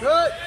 g o